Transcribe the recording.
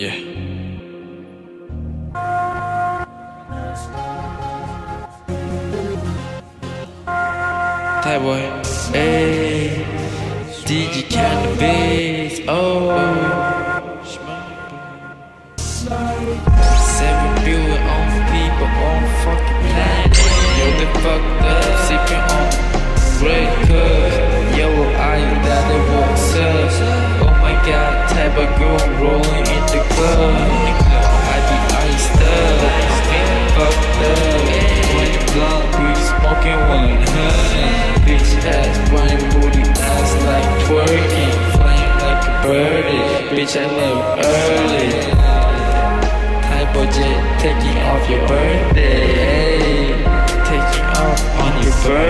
Yeah. Thaiboy, hey, DJ Cannabis, oh. Seven billion on people on fucking planet. Yo, the fucked up, sipping on great cups. Yo, I that it won't Oh my god, type of girl rolling. I be iced up, fucked up. One we smoking one. Bitch ass, booty ass like twerking, flying like a birdie. Bitch, I love early. Hypo jet, taking off your birthday. Taking off on your birthday.